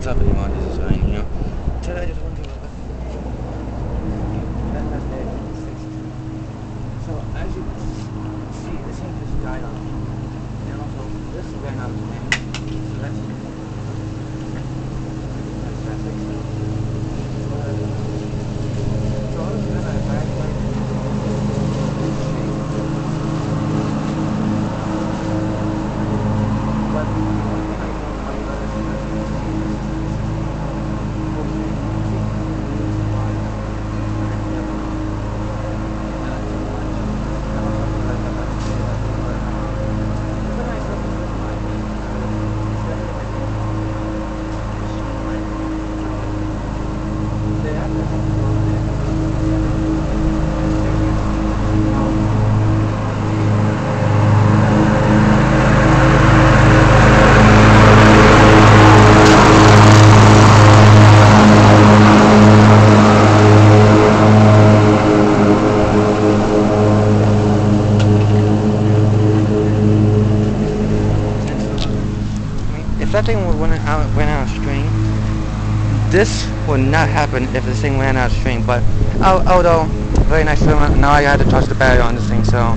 type of model design, you know. Today I just want to look So as you can see, this ink is died on. If that thing went out went out of string, this would not happen if this thing ran out of string. But oh, although very nice film, now I had to touch the battery on this thing, so